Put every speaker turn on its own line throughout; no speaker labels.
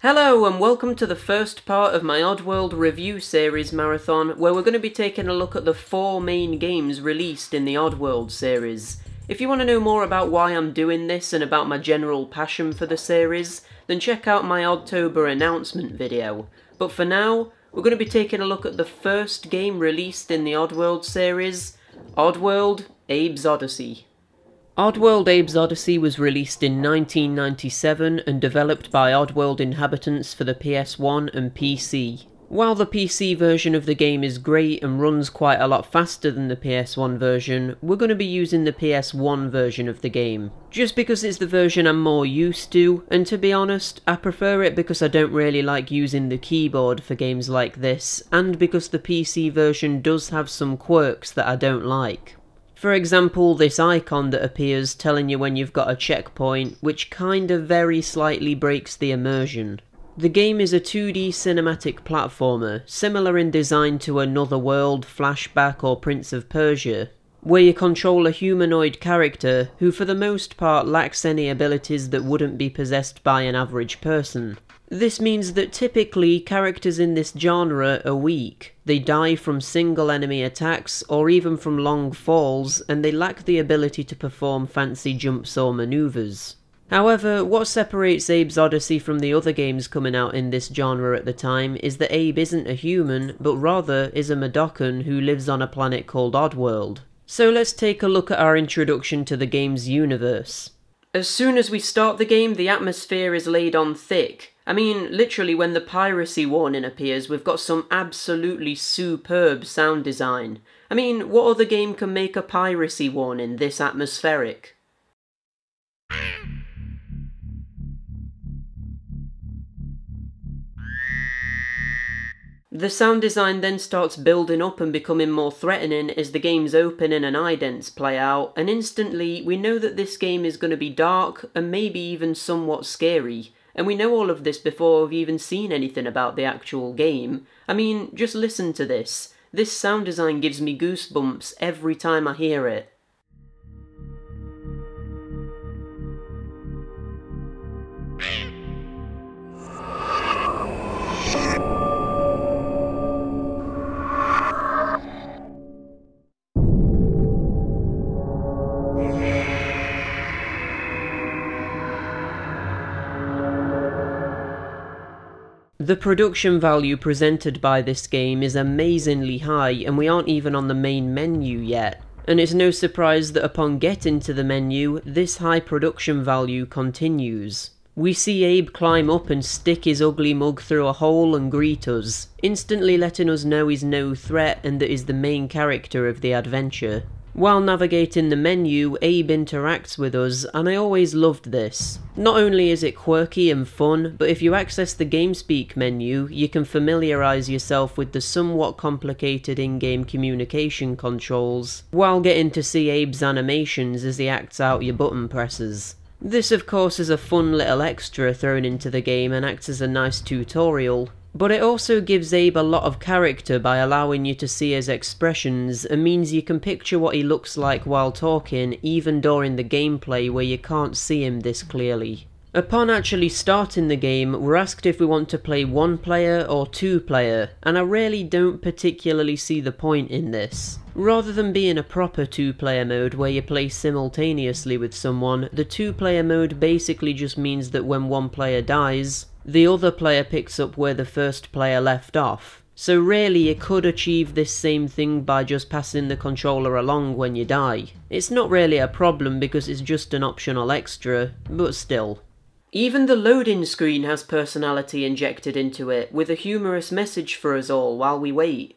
Hello and welcome to the first part of my Oddworld review series marathon where we're going to be taking a look at the four main games released in the Oddworld series. If you want to know more about why I'm doing this and about my general passion for the series, then check out my Oddtober announcement video. But for now, we're going to be taking a look at the first game released in the Oddworld series, Oddworld Abe's Oddysee. Oddworld Abe's Odyssey was released in 1997 and developed by Oddworld inhabitants for the PS1 and PC. While the PC version of the game is great and runs quite a lot faster than the PS1 version, we're going to be using the PS1 version of the game. Just because it's the version I'm more used to, and to be honest, I prefer it because I don't really like using the keyboard for games like this, and because the PC version does have some quirks that I don't like. For example, this icon that appears telling you when you've got a checkpoint, which kind of very slightly breaks the immersion. The game is a 2D cinematic platformer, similar in design to Another World, Flashback or Prince of Persia, where you control a humanoid character who for the most part lacks any abilities that wouldn't be possessed by an average person. This means that typically characters in this genre are weak. They die from single enemy attacks or even from long falls, and they lack the ability to perform fancy jumps or maneuvers. However, what separates Abe's Odyssey from the other games coming out in this genre at the time is that Abe isn't a human, but rather is a Mudokon who lives on a planet called Oddworld. So let's take a look at our introduction to the game's universe. As soon as we start the game, the atmosphere is laid on thick, I mean, literally, when the piracy warning appears, we've got some absolutely superb sound design. I mean, what other game can make a piracy warning this atmospheric? The sound design then starts building up and becoming more threatening as the game's opening and idents play out, and instantly we know that this game is going to be dark and maybe even somewhat scary. And we know all of this before we've even seen anything about the actual game. I mean, just listen to this. This sound design gives me goosebumps every time I hear it. The production value presented by this game is amazingly high and we aren't even on the main menu yet. And it's no surprise that upon getting to the menu, this high production value continues. We see Abe climb up and stick his ugly mug through a hole and greet us, instantly letting us know he's no threat and that he's the main character of the adventure. While navigating the menu, Abe interacts with us, and I always loved this. Not only is it quirky and fun, but if you access the GameSpeak menu, you can familiarise yourself with the somewhat complicated in-game communication controls, while getting to see Abe's animations as he acts out your button presses. This of course is a fun little extra thrown into the game and acts as a nice tutorial, but it also gives Abe a lot of character by allowing you to see his expressions and means you can picture what he looks like while talking even during the gameplay where you can't see him this clearly. Upon actually starting the game, we're asked if we want to play one player or two player, and I really don't particularly see the point in this. Rather than being a proper two player mode where you play simultaneously with someone, the two player mode basically just means that when one player dies, the other player picks up where the first player left off. So really you could achieve this same thing by just passing the controller along when you die. It's not really a problem because it's just an optional extra, but still. Even the loading screen has personality injected into it, with a humorous message for us all while we wait.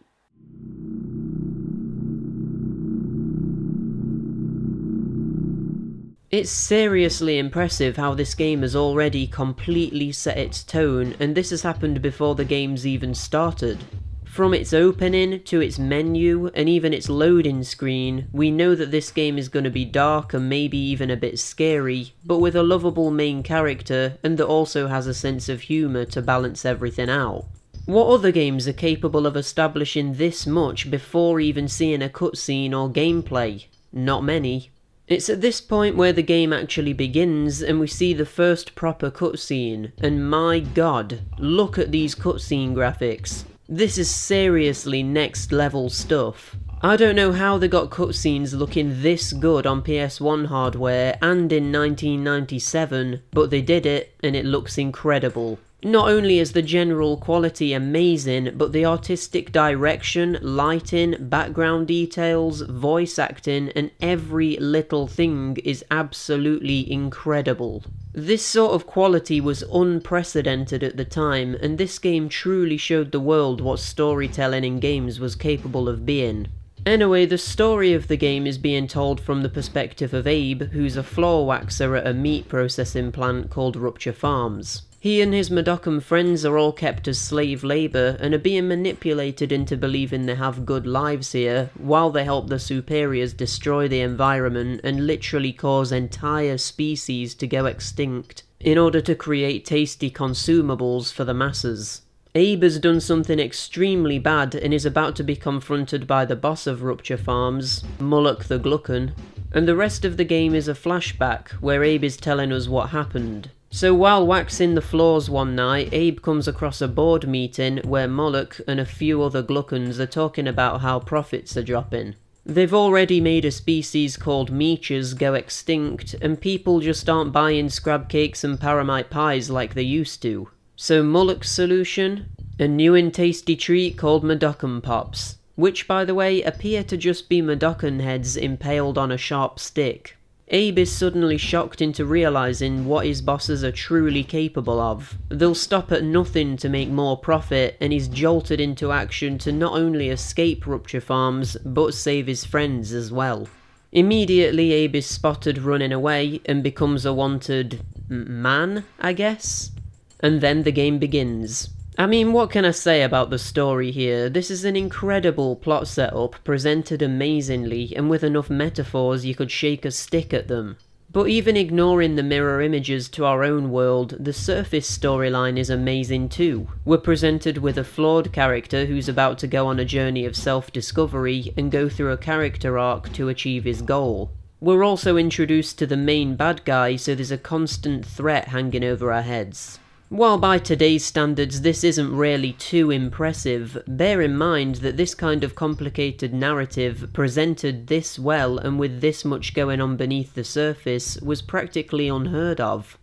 It's seriously impressive how this game has already completely set its tone, and this has happened before the game's even started. From its opening, to its menu, and even its loading screen, we know that this game is going to be dark and maybe even a bit scary, but with a lovable main character, and that also has a sense of humour to balance everything out. What other games are capable of establishing this much before even seeing a cutscene or gameplay? Not many. It's at this point where the game actually begins and we see the first proper cutscene, and my god, look at these cutscene graphics. This is seriously next level stuff. I don't know how they got cutscenes looking this good on PS1 hardware and in 1997, but they did it and it looks incredible. Not only is the general quality amazing, but the artistic direction, lighting, background details, voice acting, and every little thing is absolutely incredible. This sort of quality was unprecedented at the time, and this game truly showed the world what storytelling in games was capable of being. Anyway, the story of the game is being told from the perspective of Abe, who's a floor waxer at a meat processing plant called Rupture Farms. He and his Mudokon friends are all kept as slave labour and are being manipulated into believing they have good lives here, while they help the superiors destroy the environment and literally cause entire species to go extinct, in order to create tasty consumables for the masses. Abe has done something extremely bad and is about to be confronted by the boss of Rupture Farms, Molluck the Glukkon, and the rest of the game is a flashback where Abe is telling us what happened. So while waxing the floors one night, Abe comes across a board meeting where Molluck and a few other Glukkons are talking about how profits are dropping. They've already made a species called Meechers go extinct, and people just aren't buying scrab cakes and paramite pies like they used to. So Molluck's solution? A new and tasty treat called Mudokon Pops, which by the way appear to just be Mudokon heads impaled on a sharp stick. Abe is suddenly shocked into realising what his bosses are truly capable of. They'll stop at nothing to make more profit, and he's jolted into action to not only escape Rupture Farms, but save his friends as well. Immediately, Abe is spotted running away and becomes a wanted man, I guess? And then the game begins. I mean, what can I say about the story here? This is an incredible plot setup, presented amazingly, and with enough metaphors you could shake a stick at them. But even ignoring the mirror images to our own world, the surface storyline is amazing too. We're presented with a flawed character who's about to go on a journey of self-discovery and go through a character arc to achieve his goal. We're also introduced to the main bad guy, so there's a constant threat hanging over our heads. While by today's standards this isn't really too impressive, bear in mind that this kind of complicated narrative, presented this well and with this much going on beneath the surface, was practically unheard of.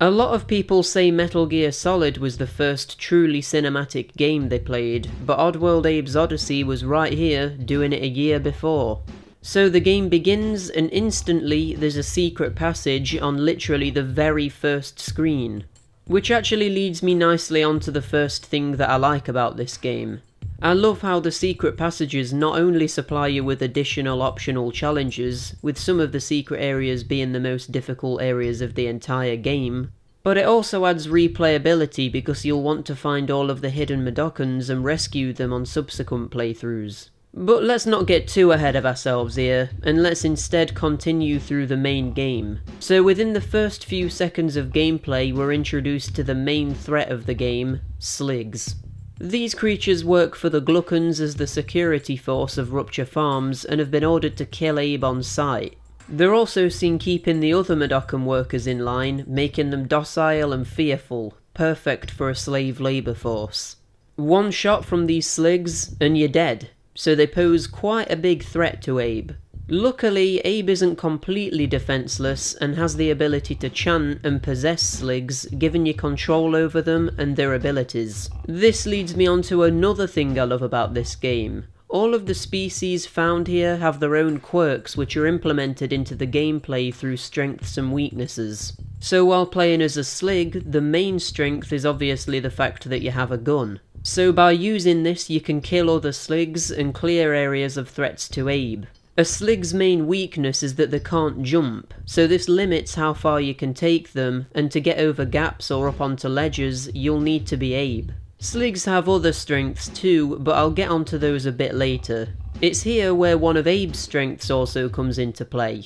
A lot of people say Metal Gear Solid was the first truly cinematic game they played, but Oddworld Abe's Odyssey was right here, doing it a year before. So the game begins, and instantly there's a secret passage on literally the very first screen. Which actually leads me nicely onto the first thing that I like about this game. I love how the secret passages not only supply you with additional optional challenges, with some of the secret areas being the most difficult areas of the entire game, but it also adds replayability because you'll want to find all of the hidden Mudokons and rescue them on subsequent playthroughs. But let's not get too ahead of ourselves here, and let's instead continue through the main game. So within the first few seconds of gameplay we're introduced to the main threat of the game, Sligs. These creatures work for the Glukkons as the security force of Rupture Farms and have been ordered to kill Abe on sight. They're also seen keeping the other Mudokon workers in line, making them docile and fearful, perfect for a slave labour force. One shot from these Sligs and you're dead, so they pose quite a big threat to Abe. Luckily, Abe isn't completely defenseless and has the ability to chant and possess Sligs, giving you control over them and their abilities. This leads me on to another thing I love about this game. All of the species found here have their own quirks which are implemented into the gameplay through strengths and weaknesses. So while playing as a Slig, the main strength is obviously the fact that you have a gun. So by using this you can kill other Sligs and clear areas of threats to Abe. A Slig's main weakness is that they can't jump, so this limits how far you can take them, and to get over gaps or up onto ledges, you'll need to be Abe. Sligs have other strengths too, but I'll get onto those a bit later. It's here where one of Abe's strengths also comes into play.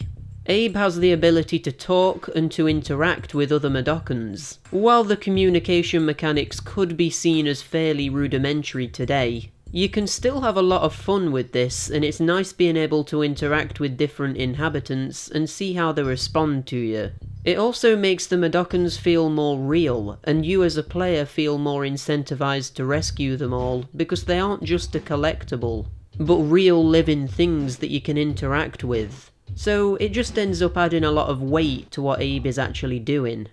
Abe has the ability to talk and to interact with other Mudokons. While the communication mechanics could be seen as fairly rudimentary today, You can still have a lot of fun with this, and it's nice being able to interact with different inhabitants and see how they respond to you. It also makes the Mudokons feel more real, and you as a player feel more incentivized to rescue them all, because they aren't just a collectible, but real living things that you can interact with. So it just ends up adding a lot of weight to what Abe is actually doing.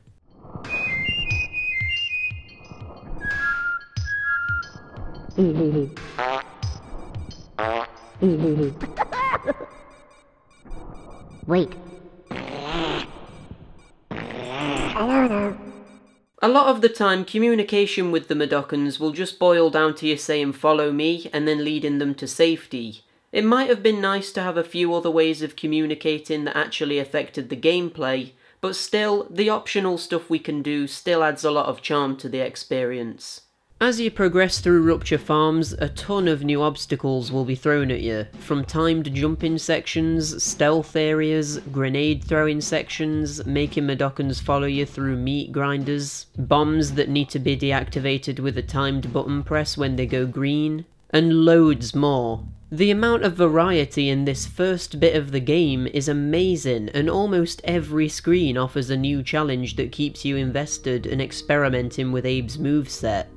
Wait.
A lot of the time, communication with the Mudokons will just boil down to you saying follow me and then leading them to safety. It might have been nice to have a few other ways of communicating that actually affected the gameplay, but still, the optional stuff we can do still adds a lot of charm to the experience. As you progress through Rupture Farms, a ton of new obstacles will be thrown at you, from timed jumping sections, stealth areas, grenade throwing sections, making Mudokons follow you through meat grinders, bombs that need to be deactivated with a timed button press when they go green, and loads more. The amount of variety in this first bit of the game is amazing, and almost every screen offers a new challenge that keeps you invested and experimenting with Abe's moveset.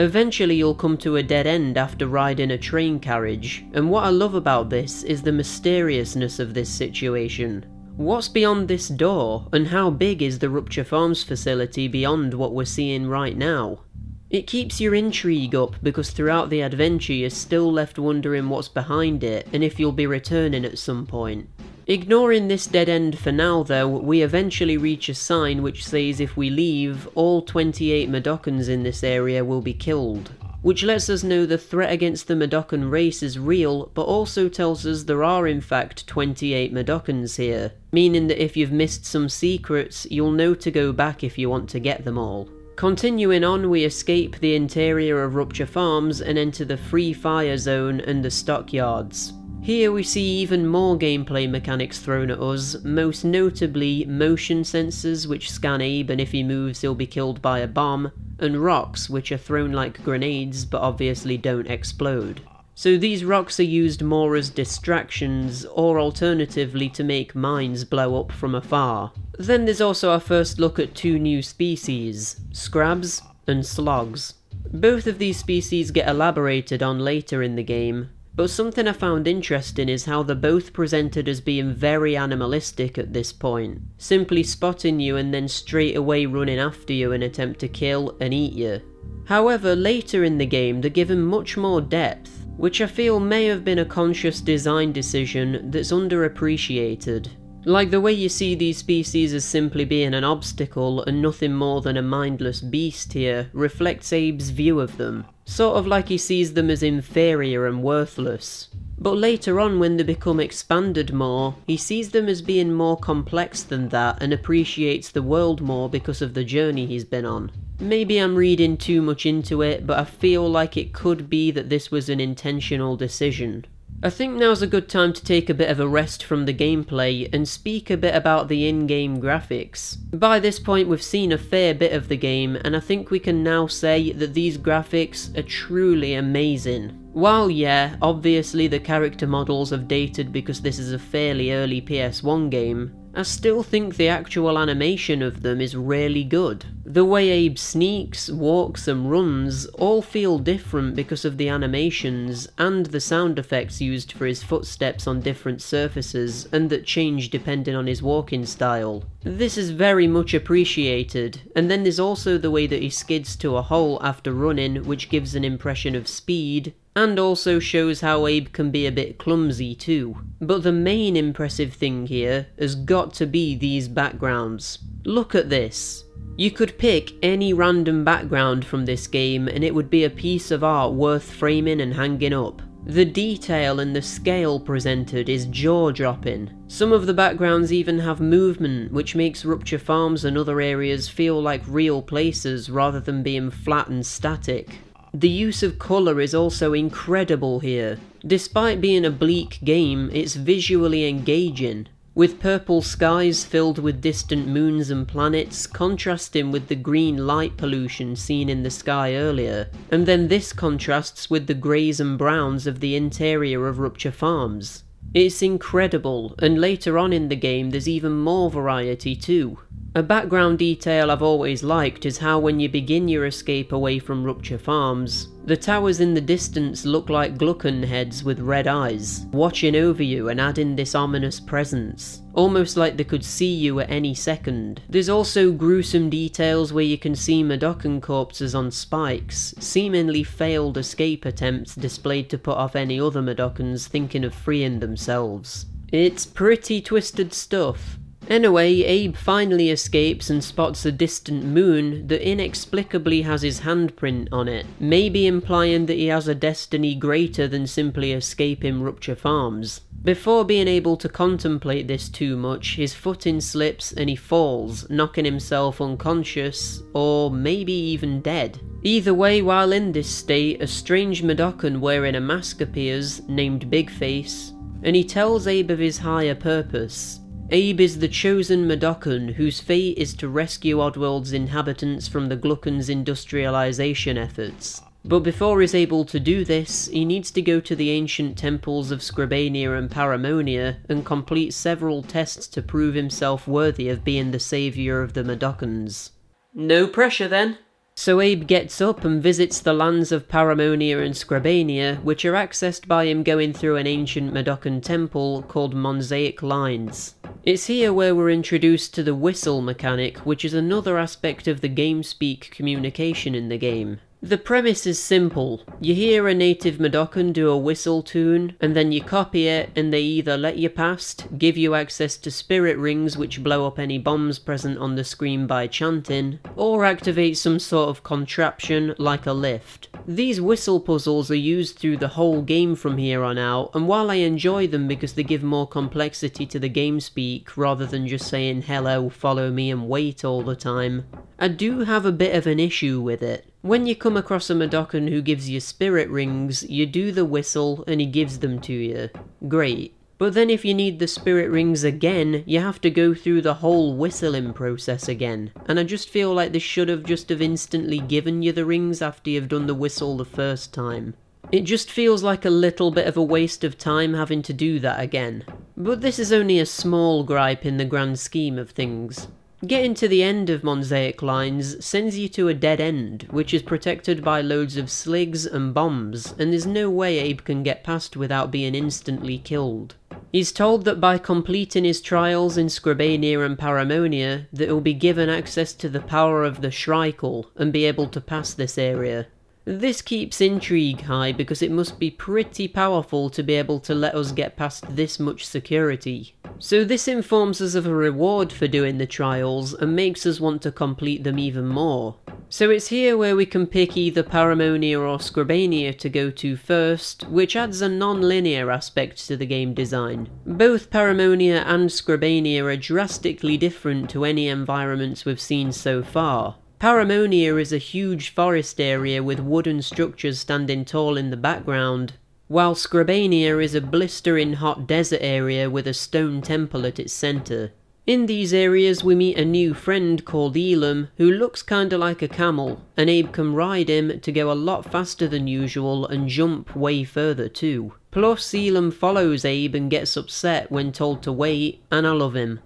Eventually you'll come to a dead end after riding a train carriage, and what I love about this is the mysteriousness of this situation. What's beyond this door, and how big is the Rupture Farms facility beyond what we're seeing right now? It keeps your intrigue up because throughout the adventure you're still left wondering what's behind it and if you'll be returning at some point. Ignoring this dead end for now though, we eventually reach a sign which says if we leave, all 28 Mudokons in this area will be killed. Which lets us know the threat against the Mudokon race is real, but also tells us there are in fact 28 Mudokons here, meaning that if you've missed some secrets, you'll know to go back if you want to get them all. Continuing on, we escape the interior of Rupture Farms and enter the Free Fire Zone and the stockyards. Here we see even more gameplay mechanics thrown at us, most notably motion sensors which scan Abe and if he moves he'll be killed by a bomb, and rocks which are thrown like grenades but obviously don't explode. So these rocks are used more as distractions, or alternatively to make mines blow up from afar. Then there's also our first look at two new species, Scrabs and Slogs. Both of these species get elaborated on later in the game, but something I found interesting is how they're both presented as being very animalistic at this point, simply spotting you and then straight away running after you in attempt to kill and eat you. However, later in the game they're given much more depth, which I feel may have been a conscious design decision that's underappreciated. Like the way you see these species as simply being an obstacle and nothing more than a mindless beast here reflects Abe's view of them, sort of like he sees them as inferior and worthless. But later on when they become expanded more, he sees them as being more complex than that and appreciates the world more because of the journey he's been on. Maybe I'm reading too much into it, but I feel like it could be that this was an intentional decision. I think now's a good time to take a bit of a rest from the gameplay and speak a bit about the in-game graphics. By this point we've seen a fair bit of the game and I think we can now say that these graphics are truly amazing. While yeah, obviously the character models have dated because this is a fairly early PS1 game, I still think the actual animation of them is really good. The way Abe sneaks, walks and runs all feel different because of the animations and the sound effects used for his footsteps on different surfaces and that change depending on his walking style. This is very much appreciated, and then there's also the way that he skids to a hole after running which gives an impression of speed, and also shows how Abe can be a bit clumsy too. But the main impressive thing here has got to be these backgrounds. Look at this. You could pick any random background from this game and it would be a piece of art worth framing and hanging up. The detail and the scale presented is jaw-dropping. Some of the backgrounds even have movement, which makes Rupture Farms and other areas feel like real places rather than being flat and static. The use of colour is also incredible here. Despite being a bleak game, it's visually engaging. with purple skies filled with distant moons and planets contrasting with the green light pollution seen in the sky earlier, and then this contrasts with the greys and browns of the interior of Rupture Farms. It's incredible, and later on in the game there's even more variety too. A background detail I've always liked is how when you begin your escape away from Rupture Farms, the towers in the distance look like Glukkon heads with red eyes, watching over you and adding this ominous presence, almost like they could see you at any second. There's also gruesome details where you can see Mudokon corpses on spikes, seemingly failed escape attempts displayed to put off any other Mudokons thinking of freeing themselves. It's pretty twisted stuff, Anyway, Abe finally escapes and spots a distant moon that inexplicably has his handprint on it, maybe implying that he has a destiny greater than simply escaping Rupture Farms. Before being able to contemplate this too much, his footing slips and he falls, knocking himself unconscious, or maybe even dead. Either way, while in this state, a strange Mudokon wearing a mask appears, named Big Face, and he tells Abe of his higher purpose, Abe is the chosen Mudokon whose fate is to rescue Oddworld's inhabitants from the Glukkon's industrialization efforts. But before he's able to do this, he needs to go to the ancient temples of Scrabania and Paramonia and complete several tests to prove himself worthy of being the saviour of the Mudokons. No pressure then. So Abe gets up and visits the lands of Paramonia and Scrabania, which are accessed by him going through an ancient Mudokon temple called Monsaic Lines. It's here where we're introduced to the whistle mechanic, which is another aspect of the game speak communication in the game. The premise is simple. You hear a native Mudokon do a whistle tune, and then you copy it, and they either let you past, give you access to spirit rings which blow up any bombs present on the screen by chanting, or activate some sort of contraption like a lift. These whistle puzzles are used through the whole game from here on out, and while I enjoy them because they give more complexity to the game speak rather than just saying hello, follow me and wait all the time, I do have a bit of an issue with it. When you come across a Mudokon who gives you spirit rings, you do the whistle and he gives them to you. Great. But then if you need the spirit rings again, you have to go through the whole whistling process again. And I just feel like they should have just have instantly given you the rings after you've done the whistle the first time. It just feels like a little bit of a waste of time having to do that again. But this is only a small gripe in the grand scheme of things. Getting to the end of Monsaic Lines sends you to a dead end, which is protected by loads of sligs and bombs, and there's no way Abe can get past without being instantly killed. He's told that by completing his trials in Scrabania and Paramonia, that he'll be given access to the power of the Shrykull and be able to pass this area. This keeps intrigue high because it must be pretty powerful to be able to let us get past this much security. So this informs us of a reward for doing the trials and makes us want to complete them even more. So it's here where we can pick either Paramonia or Scrabania to go to first, which adds a non-linear aspect to the game design. Both Paramonia and Scrabania are drastically different to any environments we've seen so far. Paramonia is a huge forest area with wooden structures standing tall in the background, while Scrabania is a blistering hot desert area with a stone temple at its centre. In these areas we meet a new friend called Elum who looks kinda like a camel, and Abe can ride him to go a lot faster than usual and jump way further too. Plus Elum follows Abe and gets upset when told to wait, and I love him.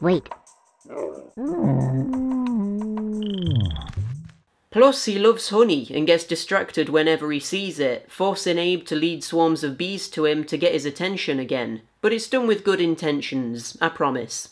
Wait. Hmm.
Plus, he loves honey and gets distracted whenever he sees it, forcing Abe to lead swarms of bees to him to get his attention again. But it's done with good intentions, I promise.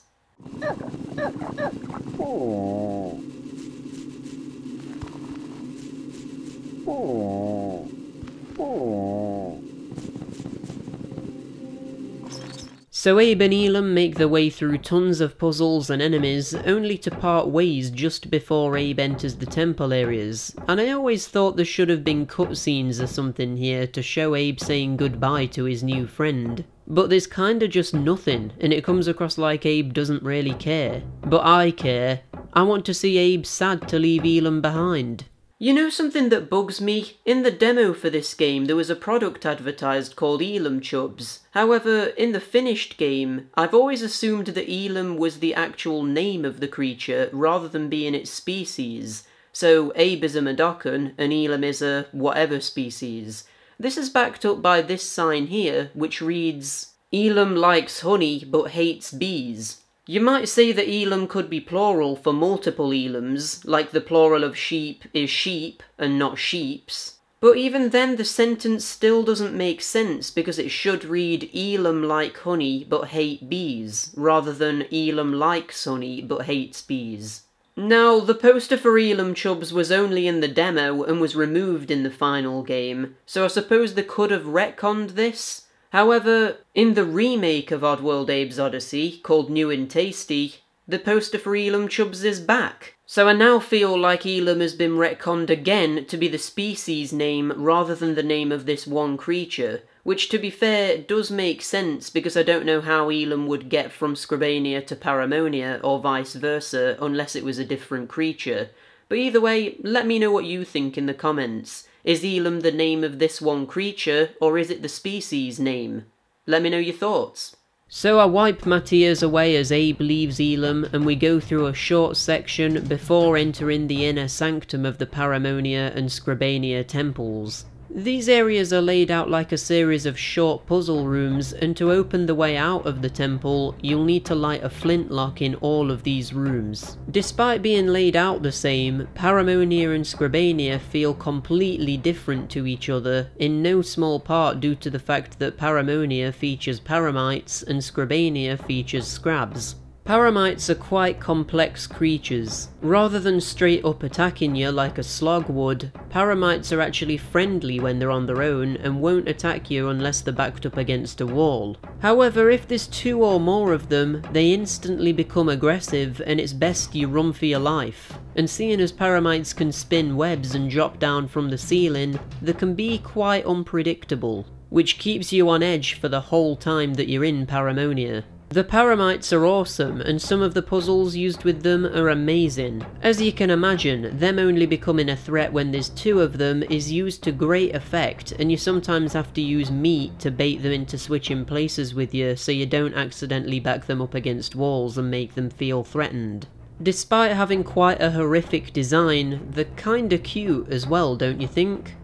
So Abe and Elum make their way through tons of puzzles and enemies, only to part ways just before Abe enters the temple areas. And I always thought there should have been cutscenes or something here to show Abe saying goodbye to his new friend. But there's kinda just nothing, and it comes across like Abe doesn't really care. But I care. I want to see Abe sad to leave Elum behind. You know something that bugs me? In the demo for this game, there was a product advertised called Elum Chubs. However, in the finished game, I've always assumed that Elum was the actual name of the creature rather than being its species. So Abe is a Mudokon and Elum is a whatever species. This is backed up by this sign here, which reads Elum likes honey but hates bees. You might say that elum could be plural for multiple elums, like the plural of sheep is sheep and not sheeps. But even then, the sentence still doesn't make sense because it should read elum like honey but hate bees, rather than elum likes honey but hates bees. Now, the poster for Elum Chubs was only in the demo and was removed in the final game, so I suppose they could have retconned this, However, in the remake of Oddworld Abe's Odyssey, called New and Tasty, the poster for Elum Chubs is back. So I now feel like Elum has been retconned again to be the species name rather than the name of this one creature, which to be fair does make sense because I don't know how Elum would get from Scrabania to Paramonia or vice versa unless it was a different creature. But either way, let me know what you think in the comments. Is Elum the name of this one creature, or is it the species name? Let me know your thoughts. So I wipe my tears away as Abe leaves Elum, and we go through a short section before entering the inner sanctum of the Paramonia and Scrabania temples. These areas are laid out like a series of short puzzle rooms, and to open the way out of the temple, you'll need to light a flintlock in all of these rooms. Despite being laid out the same, Paramonia and Scrabania feel completely different to each other, in no small part due to the fact that Paramonia features Paramites and Scrabania features Scrabs. Paramites are quite complex creatures. Rather than straight up attacking you like a slog would, Paramites are actually friendly when they're on their own and won't attack you unless they're backed up against a wall. However, if there's two or more of them, they instantly become aggressive and it's best you run for your life. And seeing as Paramites can spin webs and drop down from the ceiling, they can be quite unpredictable, which keeps you on edge for the whole time that you're in Paramonia. The Paramites are awesome, and some of the puzzles used with them are amazing. As you can imagine, them only becoming a threat when there's two of them is used to great effect, and you sometimes have to use meat to bait them into switching places with you so you don't accidentally back them up against walls and make them feel threatened. Despite having quite a horrific design, they're kinda cute as well, don't you think?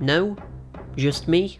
No? Just me?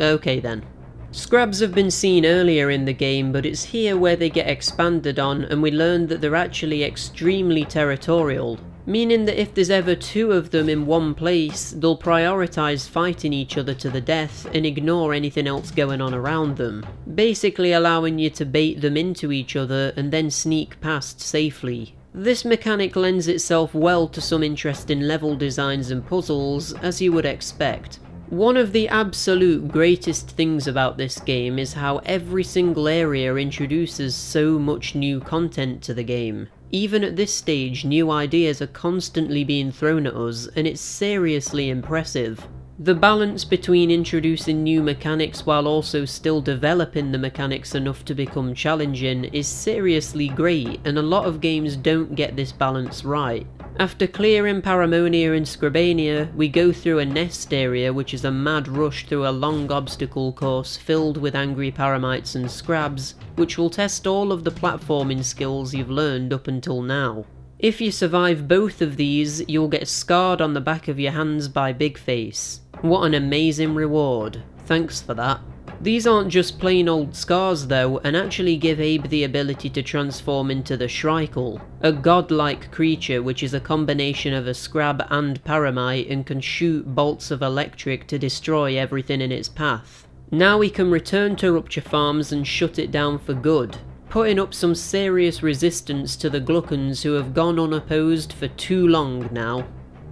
Okay then. Scrabs have been seen earlier in the game, but it's here where they get expanded on and we learn that they're actually extremely territorial, meaning that if there's ever two of them in one place, they'll prioritise fighting each other to the death and ignore anything else going on around them, basically allowing you to bait them into each other and then sneak past safely. This mechanic lends itself well to some interesting level designs and puzzles, as you would expect, one of the absolute greatest things about this game is how every single area introduces so much new content to the game. Even at this stage, new ideas are constantly being thrown at us, and it's seriously impressive. The balance between introducing new mechanics while also still developing the mechanics enough to become challenging is seriously great, and a lot of games don't get this balance right. After clearing Paramonia and Scrabania, we go through a nest area which is a mad rush through a long obstacle course filled with angry Paramites and Scrabs, which will test all of the platforming skills you've learned up until now. If you survive both of these, you'll get scarred on the back of your hands by Big Face. What an amazing reward. Thanks for that. These aren't just plain old scars though, and actually give Abe the ability to transform into the Shrykull, a godlike creature which is a combination of a Scrab and Paramite and can shoot bolts of electric to destroy everything in its path. Now we can return to Rupture Farms and shut it down for good, putting up some serious resistance to the Glukkons who have gone unopposed for too long now.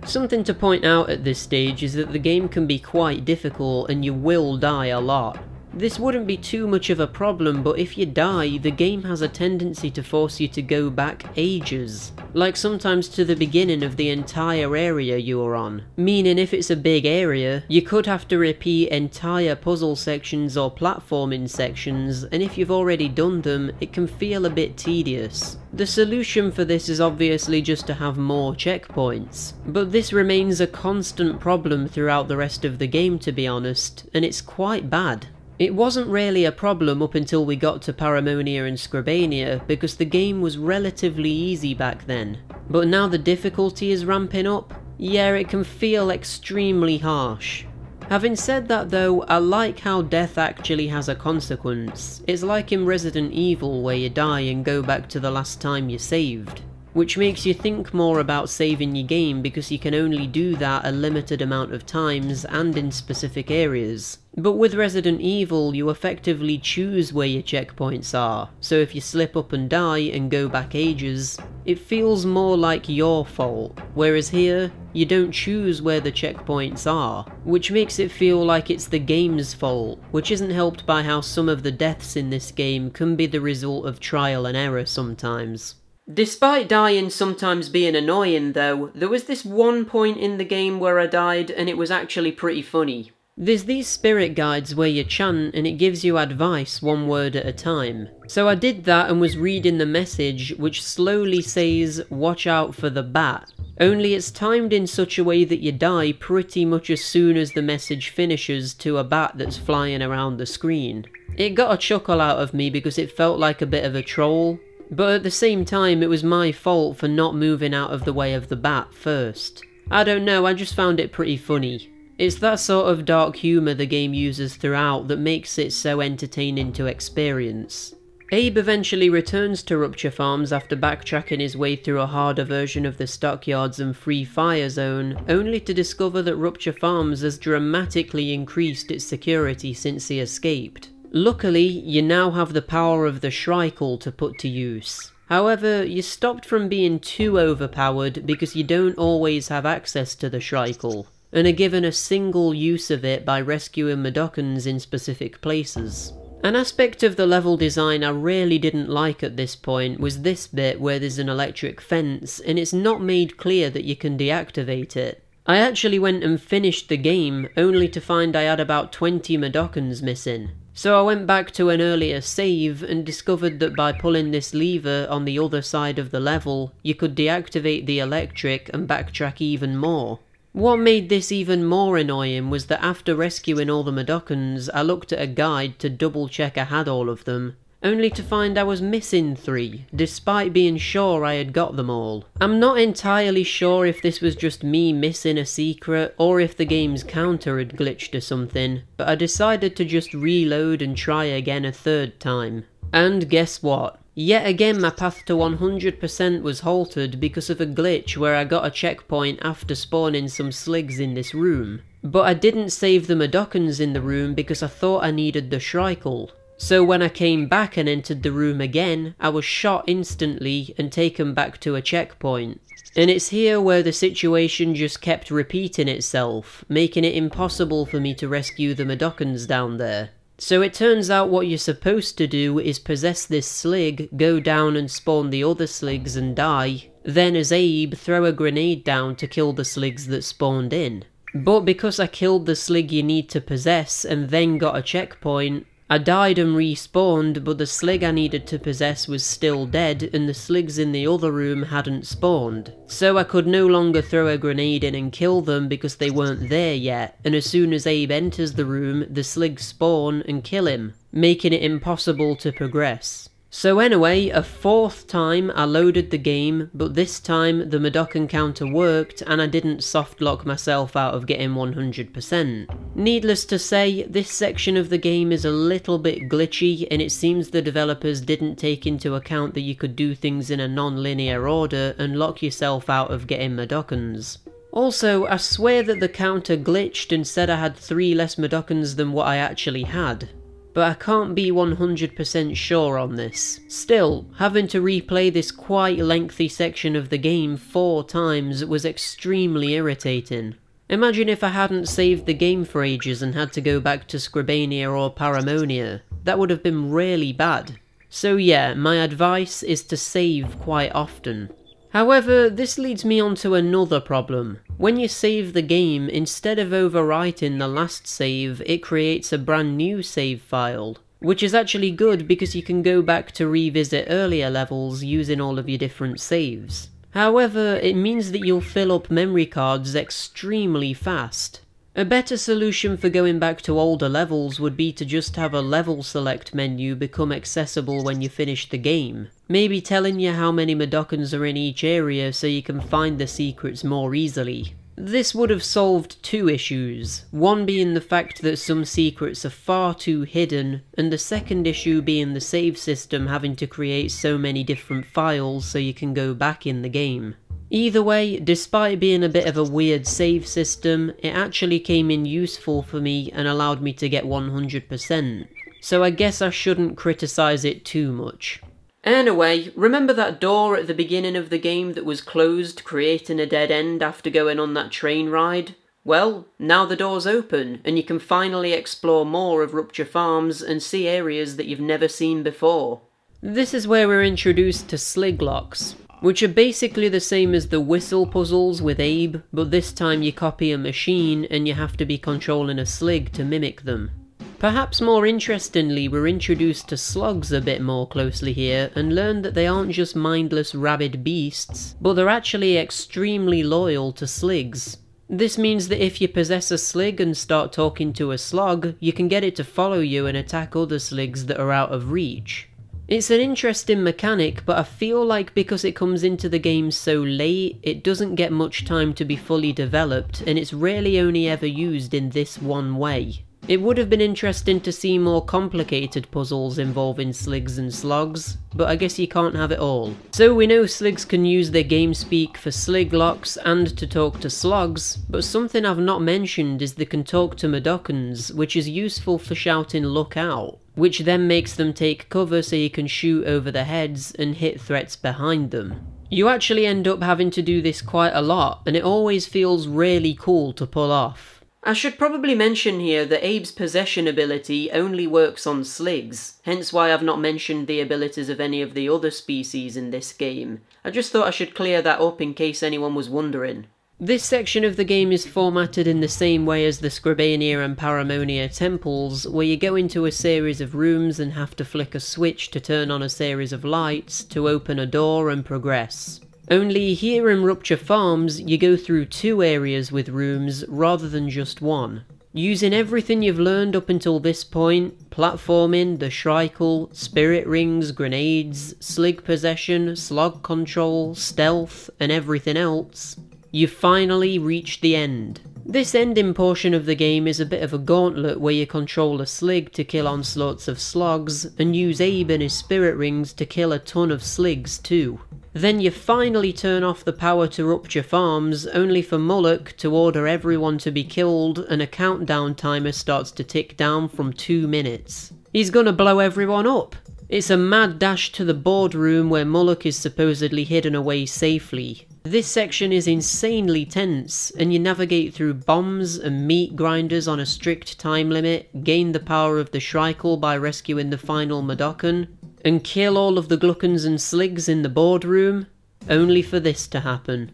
Something to point out at this stage is that the game can be quite difficult and you will die a lot. This wouldn't be too much of a problem, but if you die, the game has a tendency to force you to go back ages. Like sometimes to the beginning of the entire area you are on. Meaning if it's a big area, you could have to repeat entire puzzle sections or platforming sections, and if you've already done them, it can feel a bit tedious. The solution for this is obviously just to have more checkpoints, but this remains a constant problem throughout the rest of the game to be honest, and it's quite bad. It wasn't really a problem up until we got to Paramonia and Scrabania because the game was relatively easy back then. But now the difficulty is ramping up, yeah it can feel extremely harsh. Having said that though, I like how death actually has a consequence. It's like in Resident Evil where you die and go back to the last time you saved which makes you think more about saving your game because you can only do that a limited amount of times and in specific areas. But with Resident Evil, you effectively choose where your checkpoints are, so if you slip up and die and go back ages, it feels more like your fault, whereas here, you don't choose where the checkpoints are, which makes it feel like it's the game's fault, which isn't helped by how some of the deaths in this game can be the result of trial and error sometimes. Despite dying sometimes being annoying though, there was this one point in the game where I died and it was actually pretty funny. There's these spirit guides where you chant and it gives you advice one word at a time. So I did that and was reading the message which slowly says watch out for the bat. Only it's timed in such a way that you die pretty much as soon as the message finishes to a bat that's flying around the screen. It got a chuckle out of me because it felt like a bit of a troll, but at the same time, it was my fault for not moving out of the way of the bat first. I don't know, I just found it pretty funny. It's that sort of dark humour the game uses throughout that makes it so entertaining to experience. Abe eventually returns to Rupture Farms after backtracking his way through a harder version of the Stockyards and Free Fire Zone, only to discover that Rupture Farms has dramatically increased its security since he escaped. Luckily, you now have the power of the Shrykull to put to use. However, you stopped from being too overpowered because you don't always have access to the Shrykull, and are given a single use of it by rescuing Mudokons in specific places. An aspect of the level design I really didn't like at this point was this bit where there's an electric fence and it's not made clear that you can deactivate it. I actually went and finished the game only to find I had about 20 Mudokons missing. So I went back to an earlier save and discovered that by pulling this lever on the other side of the level, you could deactivate the electric and backtrack even more. What made this even more annoying was that after rescuing all the Mudokons, I looked at a guide to double check I had all of them, only to find I was missing three, despite being sure I had got them all. I'm not entirely sure if this was just me missing a secret, or if the game's counter had glitched or something, but I decided to just reload and try again a third time. And guess what? Yet again my path to 100% was halted because of a glitch where I got a checkpoint after spawning some sligs in this room. But I didn't save the Mudokons in the room because I thought I needed the Shrykull. So when I came back and entered the room again, I was shot instantly and taken back to a checkpoint. And it's here where the situation just kept repeating itself, making it impossible for me to rescue the Mudokons down there. So it turns out what you're supposed to do is possess this slig, go down and spawn the other sligs and die, then as Abe throw a grenade down to kill the sligs that spawned in. But because I killed the slig you need to possess and then got a checkpoint, I died and respawned, but the slig I needed to possess was still dead, and the sligs in the other room hadn't spawned. So I could no longer throw a grenade in and kill them because they weren't there yet, and as soon as Abe enters the room, the sligs spawn and kill him, making it impossible to progress. So anyway, a fourth time I loaded the game, but this time the Mudokon counter worked and I didn't softlock myself out of getting 100%. Needless to say, this section of the game is a little bit glitchy and it seems the developers didn't take into account that you could do things in a non-linear order and lock yourself out of getting Mudokons. Also, I swear that the counter glitched and said I had 3 less Mudokons than what I actually had but I can't be 100% sure on this. Still, having to replay this quite lengthy section of the game four times was extremely irritating. Imagine if I hadn't saved the game for ages and had to go back to Scrabania or Paramonia. That would have been really bad. So yeah, my advice is to save quite often. However, this leads me on to another problem. When you save the game, instead of overwriting the last save, it creates a brand new save file. Which is actually good because you can go back to revisit earlier levels using all of your different saves. However, it means that you'll fill up memory cards extremely fast. A better solution for going back to older levels would be to just have a level select menu become accessible when you finish the game. Maybe telling you how many Mudokons are in each area so you can find the secrets more easily. This would have solved two issues, one being the fact that some secrets are far too hidden, and the second issue being the save system having to create so many different files so you can go back in the game. Either way, despite being a bit of a weird save system, it actually came in useful for me and allowed me to get 100%, so I guess I shouldn't criticise it too much. Anyway, remember that door at the beginning of the game that was closed, creating a dead end after going on that train ride? Well, now the door's open, and you can finally explore more of RuptureFarms and see areas that you've never seen before. This is where we're introduced to Sliglocks, which are basically the same as the whistle puzzles with Abe, but this time you copy a machine and you have to be controlling a slig to mimic them. Perhaps more interestingly, we're introduced to slogs a bit more closely here and learn that they aren't just mindless rabid beasts, but they're actually extremely loyal to sligs. This means that if you possess a slig and start talking to a slog, you can get it to follow you and attack other sligs that are out of reach. It's an interesting mechanic, but I feel like because it comes into the game so late, it doesn't get much time to be fully developed, and it's rarely only ever used in this one way. It would have been interesting to see more complicated puzzles involving sligs and slogs, but I guess you can't have it all. So we know sligs can use their game speak for slig locks and to talk to slogs, but something I've not mentioned is they can talk to Mudokons, which is useful for shouting look out, which then makes them take cover so you can shoot over their heads and hit threats behind them. You actually end up having to do this quite a lot, and it always feels really cool to pull off. I should probably mention here that Abe's possession ability only works on sligs, hence why I've not mentioned the abilities of any of the other species in this game. I just thought I should clear that up in case anyone was wondering. This section of the game is formatted in the same way as the Scrabania and Paramonia temples, where you go into a series of rooms and have to flick a switch to turn on a series of lights to open a door and progress. Only here in RuptureFarms, you go through two areas with rooms rather than just one. Using everything you've learned up until this point, platforming, the Shrykull, spirit rings, grenades, slig possession, slog control, stealth, and everything else, you've finally reached the end. This ending portion of the game is a bit of a gauntlet where you control a slig to kill onslaughts of slogs, and use Abe and his spirit rings to kill a ton of sligs too. Then you finally turn off the power to RuptureFarms, only for Molluck to order everyone to be killed and a countdown timer starts to tick down from 2 minutes. He's gonna blow everyone up. It's a mad dash to the boardroom where Molluck is supposedly hidden away safely. This section is insanely tense, and you navigate through bombs and meat grinders on a strict time limit, gain the power of the Shrykull by rescuing the final Mudokon, and kill all of the Glukkons and Sligs in the boardroom, only for this to happen.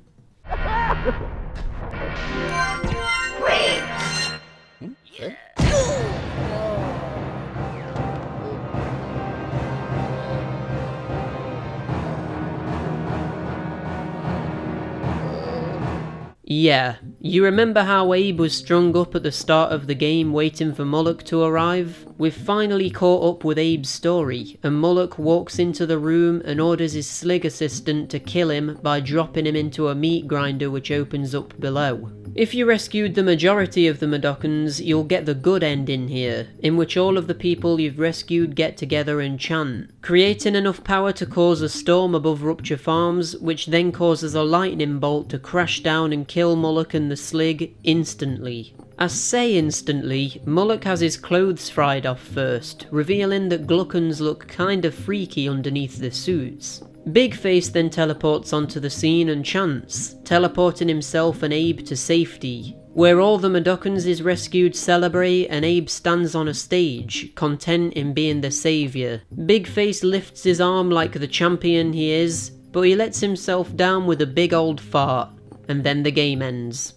Yeah, you remember how Abe was strung up at the start of the game waiting for Molluck to arrive? We've finally caught up with Abe's story, and Molluck walks into the room and orders his slig assistant to kill him by dropping him into a meat grinder which opens up below. If you rescued the majority of the Mudokons, you'll get the good ending here, in which all of the people you've rescued get together and chant, creating enough power to cause a storm above RuptureFarms, which then causes a lightning bolt to crash down and kill Molluck and the Slig instantly. I say instantly, Molluck has his clothes fried off first, revealing that Glukkons look kinda freaky underneath the suits. Big Face then teleports onto the scene and chants, teleporting himself and Abe to safety. where all the Mudokons is rescued celebrate and Abe stands on a stage, content in being the saviour. Big Face lifts his arm like the champion he is, but he lets himself down with a big old fart, and then the game ends.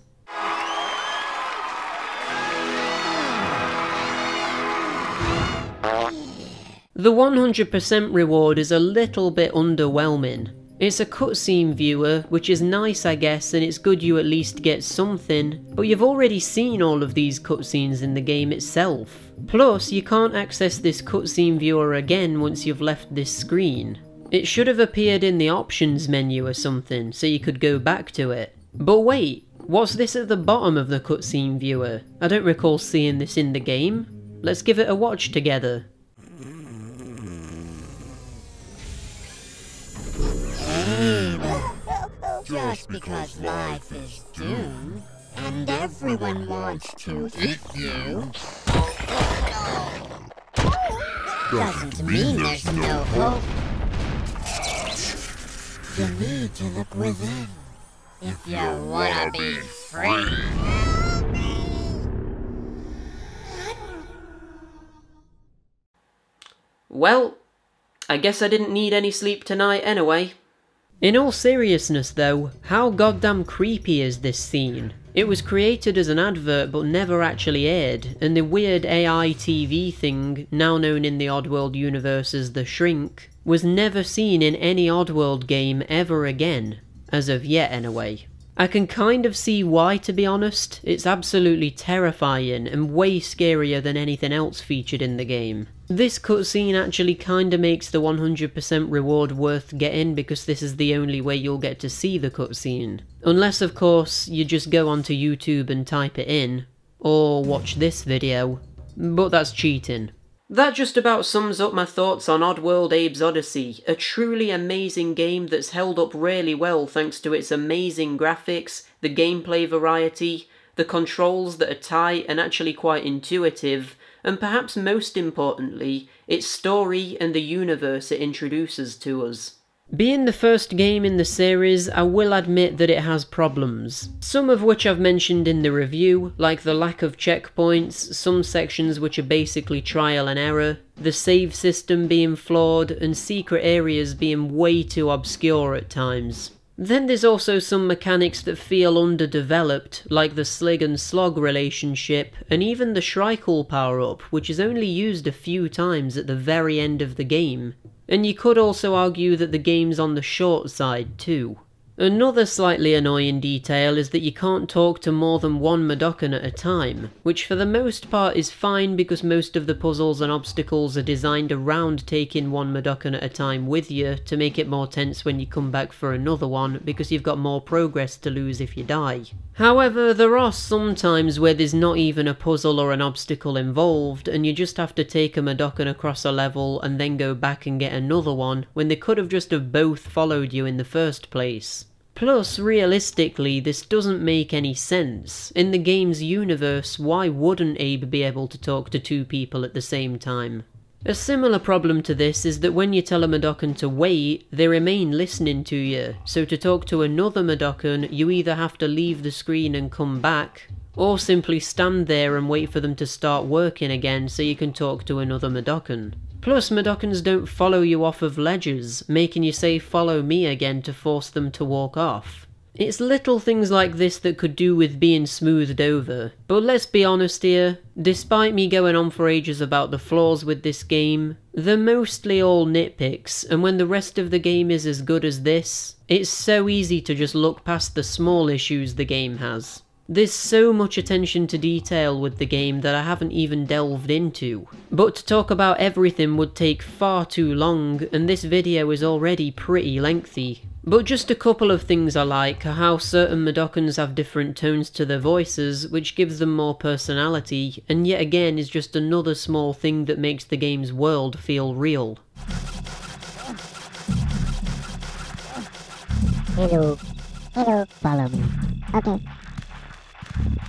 The 100% reward is a little bit underwhelming. It's a cutscene viewer, which is nice I guess and it's good you at least get something, but you've already seen all of these cutscenes in the game itself. Plus, you can't access this cutscene viewer again once you've left this screen. It should have appeared in the options menu or something, so you could go back to it. But wait, what's this at the bottom of the cutscene viewer? I don't recall seeing this in the game. Let's give it a watch together.
Just because life is doomed, and everyone wants to eat you, doesn't mean there's no hope. You need to look within if you wanna be free.
Well, I guess I didn't need any sleep tonight anyway. In all seriousness though, how goddamn creepy is this scene? It was created as an advert but never actually aired, and the weird AI TV thing, now known in the Oddworld universe as The Shrink, was never seen in any Oddworld game ever again. As of yet anyway. I can kind of see why to be honest, it's absolutely terrifying and way scarier than anything else featured in the game. This cutscene actually kinda makes the 100% reward worth getting because this is the only way you'll get to see the cutscene. Unless of course you just go onto YouTube and type it in, or watch this video, but that's cheating. That just about sums up my thoughts on Oddworld Abe's Oddysee, a truly amazing game that's held up really well thanks to its amazing graphics, the gameplay variety, the controls that are tight and actually quite intuitive, and perhaps most importantly, its story and the universe it introduces to us. Being the first game in the series, I will admit that it has problems. Some of which I've mentioned in the review, like the lack of checkpoints, some sections which are basically trial and error, the save system being flawed, and secret areas being way too obscure at times. Then there's also some mechanics that feel underdeveloped, like the Slig and Slog relationship, and even the Shrykull power-up, which is only used a few times at the very end of the game. And you could also argue that the game's on the short side too. Another slightly annoying detail is that you can't talk to more than one Mudokon at a time, which for the most part is fine because most of the puzzles and obstacles are designed around taking one Mudokon at a time with you to make it more tense when you come back for another one because you've got more progress to lose if you die. However, there are some times where there's not even a puzzle or an obstacle involved and you just have to take a Mudokon across a level and then go back and get another one when they could have just have both followed you in the first place. Plus, realistically, this doesn't make any sense. In the game's universe, why wouldn't Abe be able to talk to two people at the same time? A similar problem to this is that when you tell a Mudokon to wait, they remain listening to you, so to talk to another Mudokon, you either have to leave the screen and come back, or simply stand there and wait for them to start working again so you can talk to another Mudokon. Plus, Mudokons don't follow you off of ledges, making you say follow me again to force them to walk off. It's little things like this that could do with being smoothed over. But let's be honest here, despite me going on for ages about the flaws with this game, they're mostly all nitpicks, and when the rest of the game is as good as this, it's so easy to just look past the small issues the game has. There's so much attention to detail with the game that I haven't even delved into. But to talk about everything would take far too long, and this video is already pretty lengthy. But just a couple of things I like are how certain Mudokons have different tones to their voices, which gives them more personality, and yet again is just another small thing that makes the game's world feel real.
Hello. Hello. Follow me. Okay. Thank you.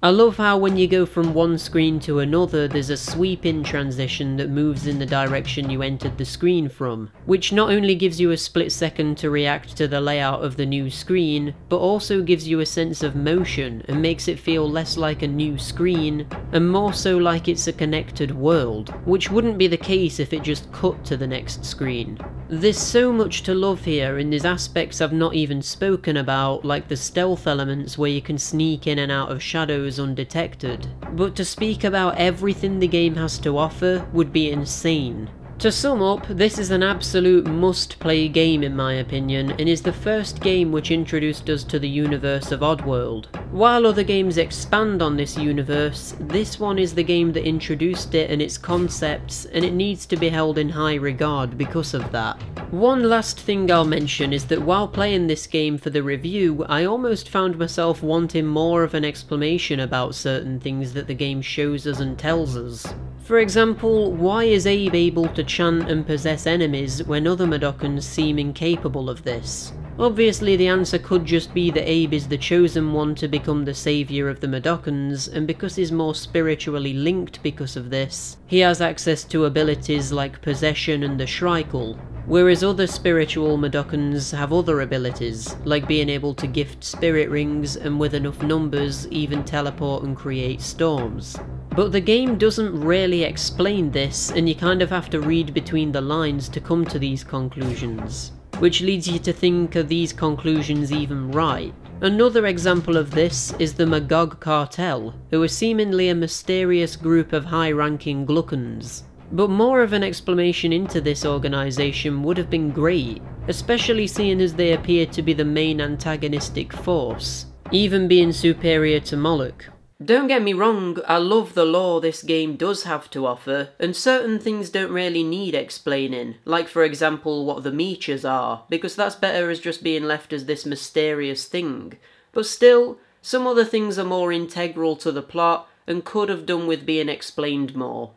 I love how when you go from one screen to another there's a sweep in transition that moves in the direction you entered the screen from, which not only gives you a split second to react to the layout of the new screen, but also gives you a sense of motion and makes it feel less like a new screen and more so like it's a connected world, which wouldn't be the case if it just cut to the next screen. There's so much to love here and there's aspects I've not even spoken about like the stealth elements where you can sneak in and out of shadows undetected, but to speak about everything the game has to offer would be insane. To sum up, this is an absolute must-play game in my opinion, and is the first game which introduced us to the universe of Oddworld. While other games expand on this universe, this one is the game that introduced it and its concepts, and it needs to be held in high regard because of that. One last thing I'll mention is that while playing this game for the review, I almost found myself wanting more of an explanation about certain things that the game shows us and tells us. For example, why is Abe able to chant and possess enemies when other Mudokons seem incapable of this? Obviously the answer could just be that Abe is the chosen one to become the saviour of the Mudokons, and because he's more spiritually linked because of this, he has access to abilities like possession and the Shrykull, whereas other spiritual Mudokons have other abilities, like being able to gift spirit rings and with enough numbers even teleport and create storms. But the game doesn't really explain this, and you kind of have to read between the lines to come to these conclusions, which leads you to think are these conclusions even right? Another example of this is the Magog Cartel, who are seemingly a mysterious group of high-ranking glukkons. But more of an explanation into this organisation would have been great, especially seeing as they appear to be the main antagonistic force, even being superior to Molluck. Don't get me wrong, I love the lore this game does have to offer, and certain things don't really need explaining, like for example what the Meeches are, because that's better as just being left as this mysterious thing. But still, some other things are more integral to the plot, and could have done with being explained more.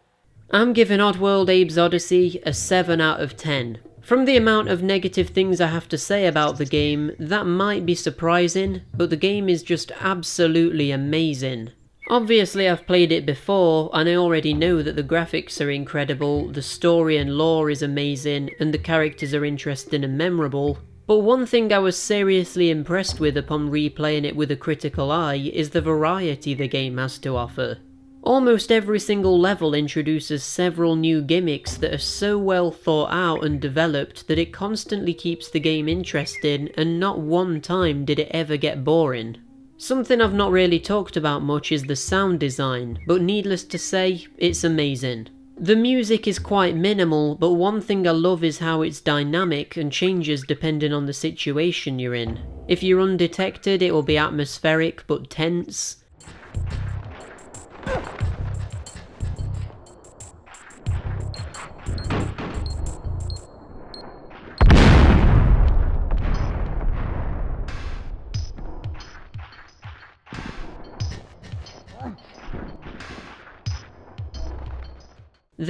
I'm giving Oddworld Abe's Oddysee a 7 out of 10. From the amount of negative things I have to say about the game, that might be surprising, but the game is just absolutely amazing. Obviously I've played it before, and I already know that the graphics are incredible, the story and lore is amazing, and the characters are interesting and memorable, but one thing I was seriously impressed with upon replaying it with a critical eye is the variety the game has to offer. Almost every single level introduces several new gimmicks that are so well thought out and developed that it constantly keeps the game interesting and not one time did it ever get boring. Something I've not really talked about much is the sound design, but needless to say, it's amazing. The music is quite minimal, but one thing I love is how it's dynamic and changes depending on the situation you're in. If you're undetected, it will be atmospheric but tense,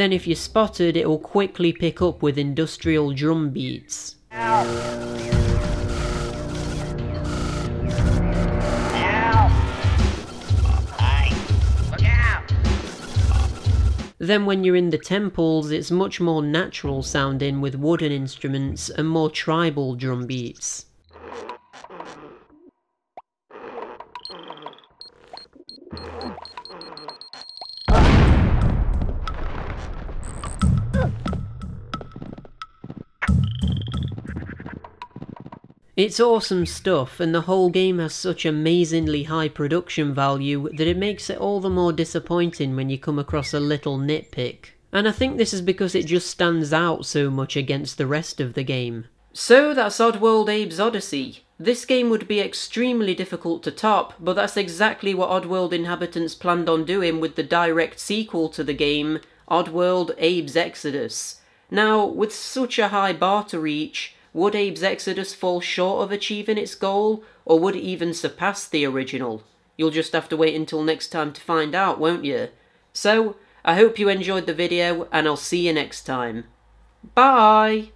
then if you're spotted it will quickly pick up with industrial drum beats. Then when you're in the temples, it's much more natural sounding with wooden instruments and more tribal drum beats. It's awesome stuff, and the whole game has such amazingly high production value that it makes it all the more disappointing when you come across a little nitpick. And I think this is because it just stands out so much against the rest of the game. So that's Oddworld Abe's Oddysee. This game would be extremely difficult to top, but that's exactly what Oddworld inhabitants planned on doing with the direct sequel to the game, Oddworld Abe's Exodus. Now, with such a high bar to reach, would Abe's Exodus fall short of achieving its goal, or would it even surpass the original? You'll just have to wait until next time to find out, won't you? So, I hope you enjoyed the video, and I'll see you next time. Bye!